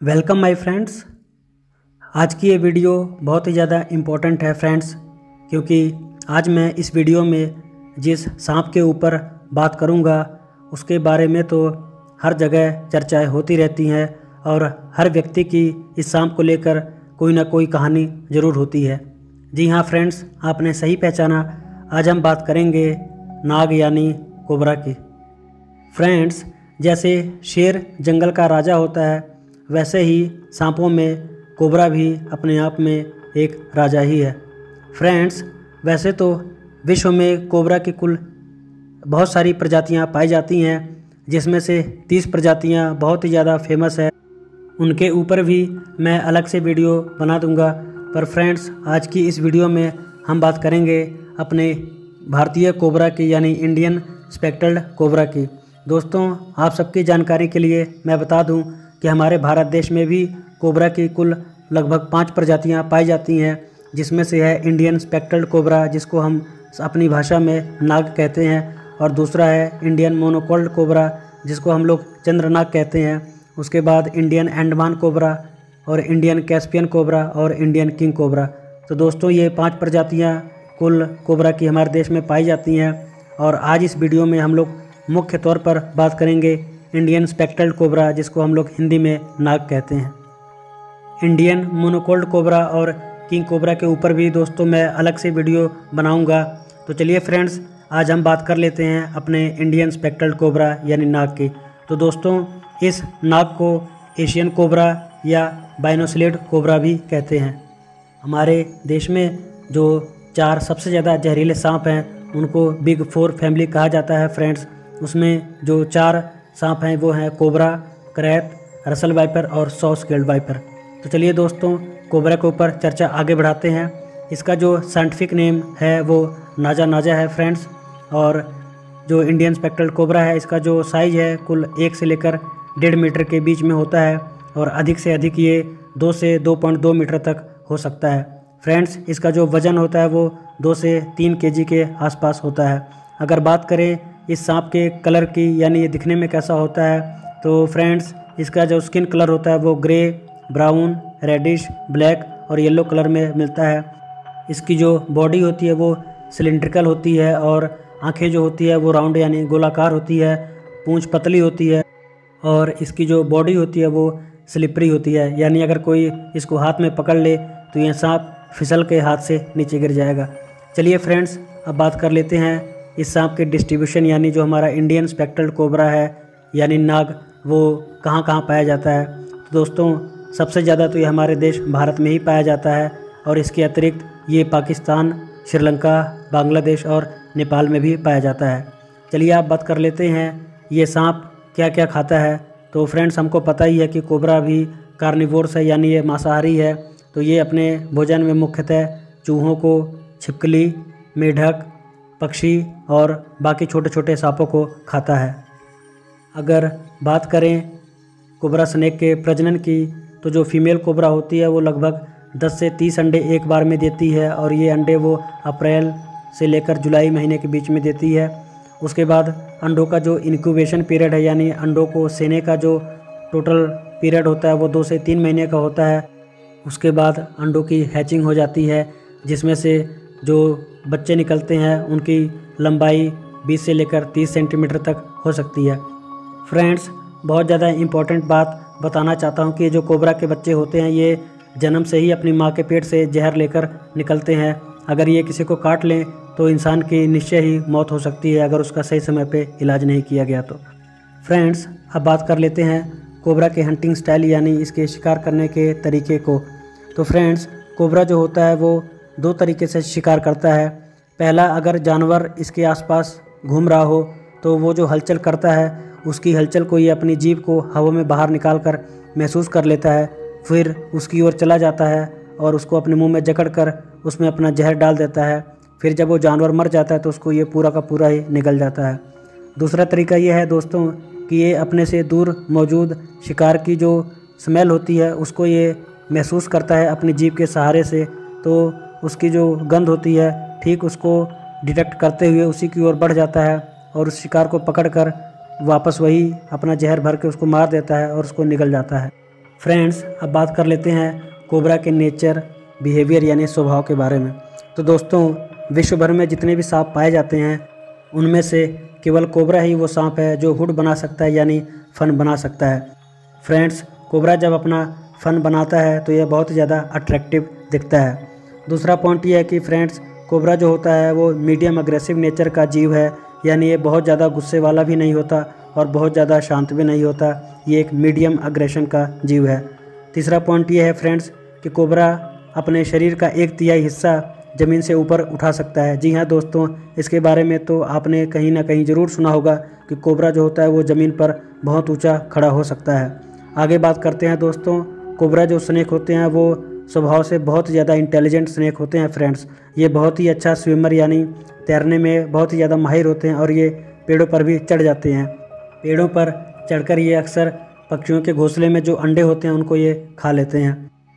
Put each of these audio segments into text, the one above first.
Welcome my friends आज की ये वीडियो बहुत ही ज़्यादा इम्पोर्टेंट है फ्रेंड्स क्योंकि आज मैं इस वीडियो में जिस सांप के ऊपर बात करूँगा, उसके बारे में तो हर जगह चर्चाएँ होती रहती हैं और हर व्यक्ति की इस सांप को लेकर कोई ना कोई कहानी ज़रूर होती है। जी हाँ फ्रेंड्स आपने सही पहचाना। आज हम बात करेंगे नाग यानी कोबरा की। फ्रेंड्स जैसे शेर जंगल का राजा होता है वैसे ही सांपों में कोबरा भी अपने आप में एक राजा ही है। फ्रेंड्स, वैसे तो विश्व में कोबरा की कुल बहुत सारी प्रजातियाँ पाई जाती हैं, जिसमें से तीस प्रजातियाँ बहुत ही ज़्यादा फ़ेमस है। उनके ऊपर भी मैं अलग से वीडियो बना दूँगा, पर फ्रेंड्स, आज की इस वीडियो में हम बात करेंगे अपने भारतीय कोबरा की, यानी इंडियन स्पेक्ट्रल कोबरा की। दोस्तों, आप सबकी जानकारी के लिए मैं बता दूँ कि हमारे भारत देश में भी कोबरा की कुल लगभग पाँच प्रजातियाँ पाई जाती हैं, जिसमें से है इंडियन स्पेक्ट्रल कोबरा जिसको हम अपनी भाषा में नाग कहते हैं, और दूसरा है इंडियन मोनोकोल्ड कोबरा जिसको हम लोग चंद्रनाग कहते हैं। उसके बाद इंडियन एंडमान कोबरा और इंडियन कैस्पियन कोबरा और इंडियन किंग कोबरा तो दोस्तों, ये पाँच प्रजातियाँ कुल कोबरा की हमारे देश में पाई जाती हैं, और आज इस वीडियो में हम लोग मुख्य तौर पर बात करेंगे इंडियन स्पेक्ट्रल कोबरा जिसको हम लोग हिंदी में नाग कहते हैं। इंडियन मोनोकोल्ड कोबरा और किंग कोबरा के ऊपर भी दोस्तों मैं अलग से वीडियो बनाऊँगा। तो चलिए फ्रेंड्स आज हम बात कर लेते हैं अपने इंडियन स्पेक्ट्रल कोबरा यानी नाग की। तो दोस्तों, इस नाग को एशियन कोबरा या बाइनोसलेट कोबरा भी कहते हैं। हमारे देश में जो चार सबसे ज़्यादा जहरीले सांप हैं, उनको बिग फोर फैमिली कहा जाता है फ्रेंड्स उसमें जो चार सांप हैं, वो हैं कोबरा क्रैत रसल वाइपर और सौ स्केल्ड वाइपर। तो चलिए दोस्तों, कोबरा के ऊपर चर्चा आगे बढ़ाते हैं। इसका जो साइंटिफिक नेम है, वो नाजा नाजा है फ्रेंड्स और जो इंडियन स्पेक्ट्रल कोबरा है, इसका जो साइज़ है, कुल एक से लेकर डेढ़ मीटर के बीच में होता है। और अधिक से अधिक ये दो से दो पॉइंट दो मीटर तक हो सकता है। फ्रेंड्स इसका जो वज़न होता है, वो दो से तीन के के आसपास होता है। अगर बात करें इस सांप के कलर की, यानी ये दिखने में कैसा होता है? तो फ्रेंड्स इसका जो स्किन कलर होता है वो ग्रे ब्राउन रेडिश ब्लैक और येलो कलर में मिलता है। इसकी जो बॉडी होती है वो सिलेंड्रिकल होती है और आँखें जो होती है वो राउंड यानी गोलाकार होती है, पूंछ पतली होती है और इसकी जो बॉडी होती है वो स्लिपरी होती है। यानी अगर कोई इसको हाथ में पकड़ ले तो यह सांप फिसल के हाथ से नीचे गिर जाएगा। चलिए फ्रेंड्स अब बात कर लेते हैं इस सांप के डिस्ट्रीब्यूशन यानी जो हमारा इंडियन स्पेक्ट्रल कोबरा है, यानी नाग, वो कहाँ कहाँ पाया जाता है। तो दोस्तों, सबसे ज़्यादा तो ये हमारे देश भारत में ही पाया जाता है और इसके अतिरिक्त ये पाकिस्तान, श्रीलंका, बांग्लादेश और नेपाल में भी पाया जाता है। चलिए आप बात कर लेते हैं, ये सांप क्या क्या खाता है। तो फ्रेंड्स हमको पता ही है कि कोबरा भी कार्निवोर्स है, यानी ये मांसाहारी है। तो ये अपने भोजन में मुख्यतः चूहों को, छिपकली, मेढक पक्षी और बाकी छोटे छोटे सांपों को खाता है। अगर बात करें कोबरा स्नेक के प्रजनन की तो जो फीमेल कोबरा होती है, वो लगभग 10 से 30 अंडे एक बार में देती है और ये अंडे वो अप्रैल से लेकर जुलाई महीने के बीच में देती है। उसके बाद अंडों का जो इनक्यूबेशन पीरियड है, यानी अंडों को सेने का जो टोटल पीरियड होता है, वो दो से तीन महीने का होता है। उसके बाद अंडों की हैचिंग हो जाती है, जिसमें से जो बच्चे निकलते हैं, उनकी लंबाई 20 से लेकर 30 सेंटीमीटर तक हो सकती है। फ्रेंड्स, बहुत ज़्यादा इम्पोर्टेंट बात बताना चाहता हूँ कि जो कोबरा के बच्चे होते हैं, ये जन्म से ही अपनी माँ के पेट से जहर लेकर निकलते हैं। अगर ये किसी को काट लें तो इंसान की निश्चय ही मौत हो सकती है, अगर उसका सही समय पे इलाज नहीं किया गया तो। फ्रेंड्स, अब बात कर लेते हैं कोबरा के हंटिंग स्टाइल यानी इसके शिकार करने के तरीके को। तो फ्रेंड्स, कोबरा जो होता है, वो दो तरीके से शिकार करता है। पहला, अगर जानवर इसके आसपास घूम रहा हो तो वो जो हलचल करता है, उसकी हलचल को ये अपनी जीभ को हवा में बाहर निकाल कर महसूस कर लेता है। फिर उसकी ओर चला जाता है और उसको अपने मुँह में जकड़ कर उसमें अपना जहर डाल देता है। फिर जब वो जानवर मर जाता है तो उसको ये पूरा का पूरा ही निकल जाता है। दूसरा तरीका ये है दोस्तों, कि ये अपने से दूर मौजूद शिकार की जो स्मेल होती है, उसको ये महसूस करता है अपनी जीभ के सहारे से। तो उसकी जो गंध होती है, ठीक उसको डिटेक्ट करते हुए उसी की ओर बढ़ जाता है और उस शिकार को पकड़कर वापस वही अपना जहर भर के उसको मार देता है और उसको निकल जाता है। फ्रेंड्स अब बात कर लेते हैं कोबरा के नेचर बिहेवियर यानी स्वभाव के बारे में। तो दोस्तों विश्व भर में जितने भी सांप पाए जाते हैं, उनमें से केवल कोबरा ही वो सांप है जो हुड बना सकता है यानी फन बना सकता है। फ्रेंड्स कोबरा जब अपना फन बनाता है तो यह बहुत ज़्यादा अट्रैक्टिव दिखता है। दूसरा पॉइंट ये है कि फ्रेंड्स कोबरा जो होता है वो मीडियम अग्रेसिव नेचर का जीव है, यानी ये बहुत ज़्यादा गुस्से वाला भी नहीं होता और बहुत ज़्यादा शांत भी नहीं होता, ये एक मीडियम अग्रेशन का जीव है। तीसरा पॉइंट ये है फ्रेंड्स कि कोबरा अपने शरीर का एक तिहाई हिस्सा ज़मीन से ऊपर उठा सकता है। जी हाँ दोस्तों, इसके बारे में तो आपने कहीं ना कहीं ज़रूर सुना होगा कि कोबरा जो होता है वो ज़मीन पर बहुत ऊँचा खड़ा हो सकता है। आगे बात करते हैं दोस्तों कोबरा जो स्नेक होते हैं वो स्वभाव से बहुत ज़्यादा इंटेलिजेंट स्नेक होते हैं फ्रेंड्स ये बहुत ही अच्छा स्विमर यानी तैरने में बहुत ही ज़्यादा माहिर होते हैं और ये पेड़ों पर भी चढ़ जाते हैं। पेड़ों पर चढ़कर ये अक्सर पक्षियों के घोंसले में जो अंडे होते हैं उनको ये खा लेते हैं।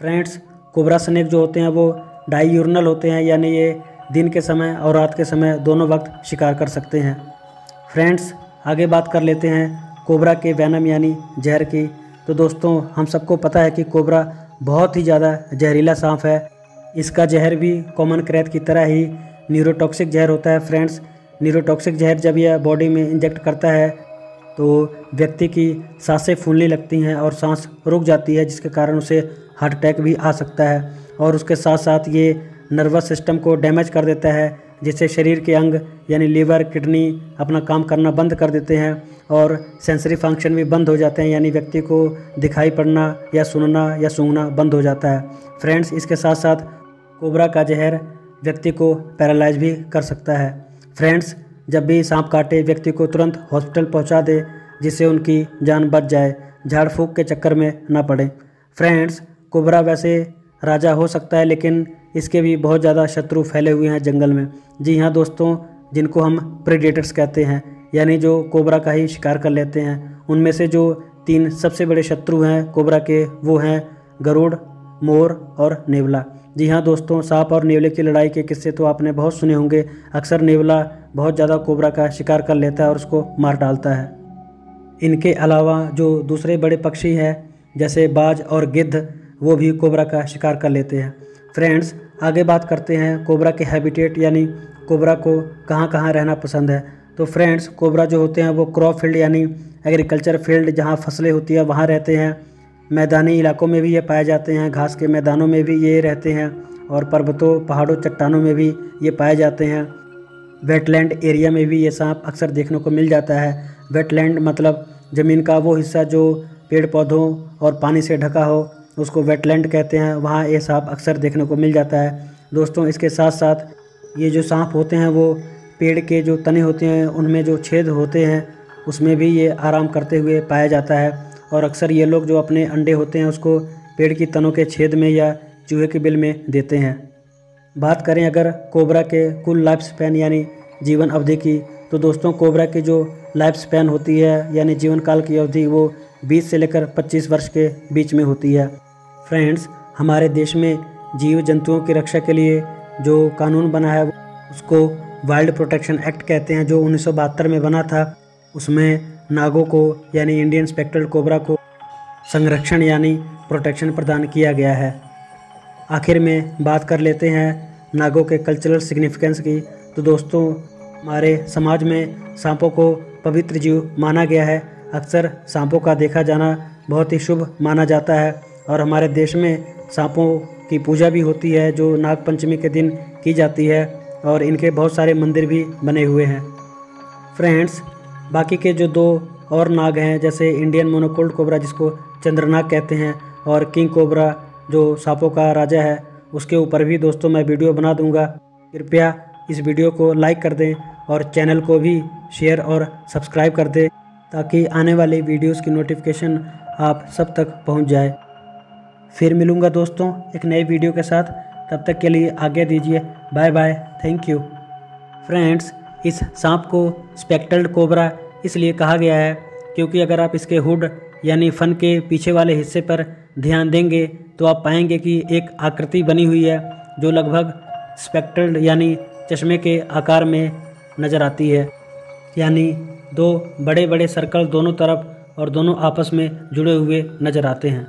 फ्रेंड्स कोबरा स्नेक जो होते हैं वो डाईयूरनल होते हैं, यानी ये दिन के समय और रात के समय दोनों वक्त शिकार कर सकते हैं। फ्रेंड्स आगे बात कर लेते हैं। कोबरा के वैनम यानी जहर की। तो दोस्तों, हम सबको पता है कि कोबरा बहुत ही ज़्यादा जहरीला सांप है। इसका जहर भी कॉमन क्रैथ की तरह ही न्यूरोटॉक्सिक जहर होता है फ्रेंड्स न्यूरोटॉक्सिक जहर जब यह बॉडी में इंजेक्ट करता है तो व्यक्ति की साँसें फूलने लगती हैं और सांस रुक जाती है, जिसके कारण उसे हार्ट अटैक भी आ सकता है। और उसके साथ साथ ये नर्वस सिस्टम को डैमेज कर देता है, जिससे शरीर के अंग, यानी लीवर, किडनी, अपना काम करना बंद कर देते हैं और सेंसरी फ़ंक्शन भी बंद हो जाते हैं, यानी व्यक्ति को दिखाई पड़ना या सुनना या सूंघना बंद हो जाता है। फ्रेंड्स इसके साथ साथ कोबरा का जहर व्यक्ति को पैरालाइज भी कर सकता है। फ्रेंड्स जब भी सांप काटे, व्यक्ति को तुरंत हॉस्पिटल पहुँचा दे, जिससे उनकी जान बच जाए, झाड़ फूक के चक्कर में ना पड़े। फ्रेंड्स कोबरा वैसे राजा हो सकता है, लेकिन इसके भी बहुत ज़्यादा शत्रु फैले हुए हैं जंगल में। जी हाँ दोस्तों, जिनको हम प्रेडेटर्स कहते हैं, यानी जो कोबरा का ही शिकार कर लेते हैं, उनमें से जो तीन सबसे बड़े शत्रु हैं कोबरा के, वो हैं गरुड़, मोर और नेवला। जी हाँ दोस्तों, सांप और नेवले की लड़ाई के किस्से तो आपने बहुत सुने होंगे। अक्सर नेवला बहुत ज़्यादा कोबरा का शिकार कर लेता है और उसको मार डालता है। इनके अलावा जो दूसरे बड़े पक्षी हैं, जैसे बाज और गिद्ध, वो भी कोबरा का शिकार कर लेते हैं। फ्रेंड्स आगे बात करते हैं, कोबरा के हैबिटेट, यानी कोबरा को कहाँ कहाँ रहना पसंद है। तो फ्रेंड्स, कोबरा जो होते हैं वो क्रॉप फ़ील्ड, यानी एग्रीकल्चर फ़ील्ड, जहाँ फ़सलें होती है, वहाँ रहते हैं। मैदानी इलाकों में भी ये पाए जाते हैं, घास के मैदानों में भी ये रहते हैं, और पर्वतों, पहाड़ों, चट्टानों में भी ये पाए जाते हैं। वेटलैंड एरिया में भी ये सांप अक्सर देखने को मिल जाता है। वेटलैंड मतलब ज़मीन का वो हिस्सा जो पेड़ पौधों और पानी से ढका हो उसको वेटलैंड कहते हैं। वहाँ ये सांप अक्सर देखने को मिल जाता है। दोस्तों, इसके साथ साथ ये जो सांप होते हैं, वो पेड़ के जो तने होते हैं, उनमें जो छेद होते हैं, उसमें भी ये आराम करते हुए पाया जाता है। और अक्सर ये लोग जो अपने अंडे होते हैं, उसको पेड़ की तनों के छेद में या चूहे के बिल में देते हैं। बात करें अगर कोबरा के कुल लाइफ स्पैन यानी जीवन अवधि की तो दोस्तों, कोबरा की जो लाइफ स्पैन होती है, यानी जीवन काल की अवधि, वो 20 से लेकर 25 वर्ष के बीच में होती है। फ्रेंड्स, हमारे देश में जीव जंतुओं की रक्षा के लिए जो कानून बना है, उसको वाइल्ड प्रोटेक्शन एक्ट कहते हैं, जो उन्नीस सौ बहत्तर में बना था। उसमें नागों को, यानी इंडियन स्पेक्ट्रल कोबरा को, संरक्षण यानी प्रोटेक्शन प्रदान किया गया है। आखिर में बात कर लेते हैं नागों के कल्चरल सिग्निफिकेंस की। तो दोस्तों, हमारे समाज में सांपों को पवित्र जीव माना गया है। अक्सर सांपों का देखा जाना बहुत ही शुभ माना जाता है। और हमारे देश में सांपों की पूजा भी होती है, जो नाग पंचमी के दिन की जाती है, और इनके बहुत सारे मंदिर भी बने हुए हैं। फ्रेंड्स, बाकी के जो दो और नाग हैं, जैसे इंडियन मोनोकोल्ड कोबरा, जिसको चंद्रनाग कहते हैं, और किंग कोबरा, जो सांपों का राजा है, उसके ऊपर भी दोस्तों मैं वीडियो बना दूँगा। कृपया इस वीडियो को लाइक कर दें और चैनल को भी शेयर और सब्सक्राइब कर दें, ताकि आने वाली वीडियोस की नोटिफिकेशन आप सब तक पहुँच जाए। फिर मिलूँगा दोस्तों एक नए वीडियो के साथ। तब तक के लिए आगे दीजिए। Bye bye. Thank you friends इस सांप को स्पेक्टल्ड कोबरा इसलिए कहा गया है क्योंकि अगर आप इसके हुड यानी फन के पीछे वाले हिस्से पर ध्यान देंगे तो आप पाएँगे कि एक आकृति बनी हुई है जो लगभग स्पेक्टल्ड यानी चश्मे के आकार में नज़र आती है। यानी दो बड़े बड़े सर्कल दोनों तरफ़ और दोनों आपस में जुड़े हुए नज़र आते हैं।